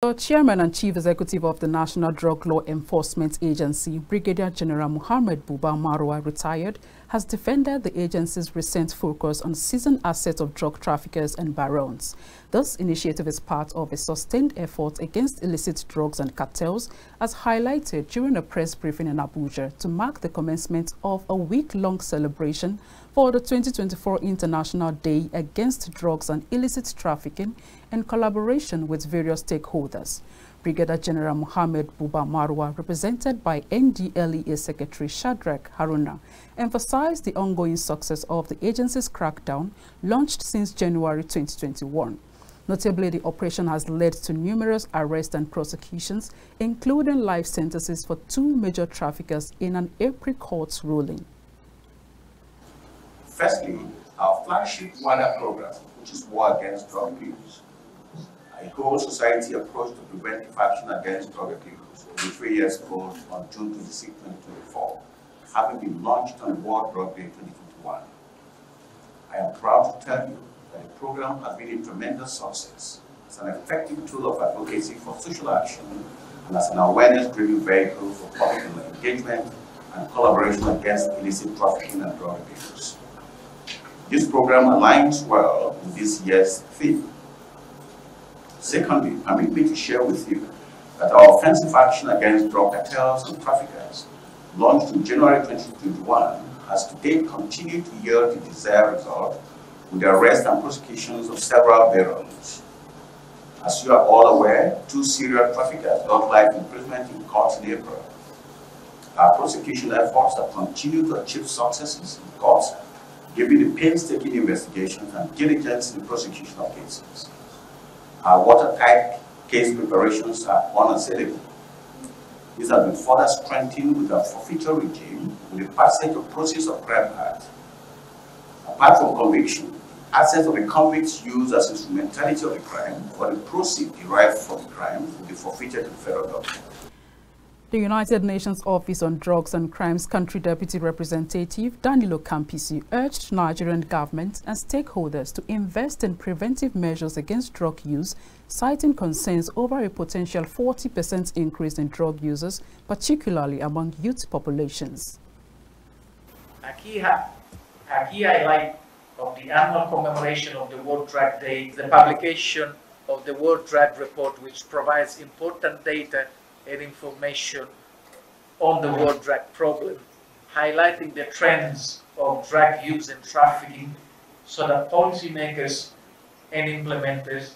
The Chairman and Chief Executive of the National Drug Law Enforcement Agency, Brigadier General Mohamed Buba Marwa, retired, has defended the agency's recent focus on seizing assets of drug traffickers and barons. This initiative is part of a sustained effort against illicit drugs and cartels, as highlighted during a press briefing in Abuja to mark the commencement of a week-long celebration for the 2024 International Day Against Drugs and Illicit Trafficking in collaboration with various stakeholders. Brigadier General Mohamed Buba Marwa, represented by NDLEA Secretary Shadrach Haruna, emphasized the ongoing success of the agency's crackdown launched since January 2021. Notably, the operation has led to numerous arrests and prosecutions, including life sentences for two major traffickers in an April court ruling. Firstly, our flagship WADA program, which is War Against Drug Abuse, a whole society approach to preventive action against drug abuse be three years old on June 26, 2024, having been launched on World Drug Day 2021. I am proud to tell you that the program has been a tremendous success. It's an effective tool of advocacy for social action and as an awareness-driven vehicle for public engagement and collaboration against illicit trafficking and drug abuse. This program aligns well with this year's theme, Secondly, permit me to share with you that our offensive action against drug cartels and traffickers, launched in January 2021, has to date continued to yield the desired result with the arrest and prosecutions of several barons. As you are all aware, two serial traffickers got life imprisonment in court in April. Our prosecution efforts have continued to achieve successes in courts, given the painstaking investigations and diligence in prosecution of cases. Our watertight case preparations are unassailable. These have been further strengthened with a forfeiture regime with the passage of proceeds of crime act. Apart from conviction, assets of the convicts used as instrumentality of the crime for the proceeds derived from the crime will be forfeited to the federal government. The United Nations Office on Drugs and Crimes Country Deputy Representative Danilo Campisi urged Nigerian government and stakeholders to invest in preventive measures against drug use, citing concerns over a potential 40% increase in drug users, particularly among youth populations. A key, a key highlight of the annual commemoration of the World Drug Day the publication of the World Drug Report, which provides important data information on the world drug problem, highlighting the trends of drug use and trafficking so that policymakers and implementers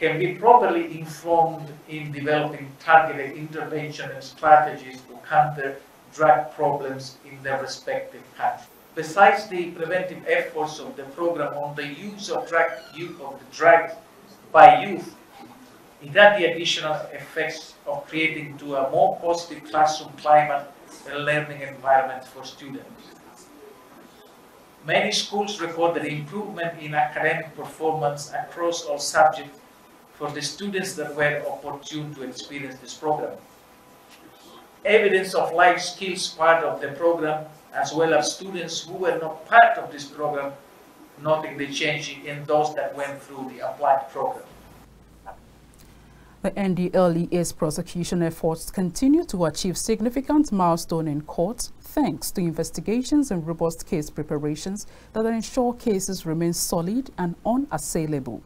can be properly informed in developing targeted intervention and strategies to counter drug problems in their respective countries. Besides the preventive efforts of the program on the use of drug use of the drugs by youth, it had the additional effects of creating to a more positive classroom climate and learning environment for students. Many schools recorded improvement in academic performance across all subjects for the students that were opportune to experience this program. Evidence of life skills part of the program, as well as students who were not part of this program, noting the change in those that went through the applied program. The NDLEA's prosecution efforts continue to achieve significant milestone in court thanks to investigations and robust case preparations that ensure cases remain solid and unassailable.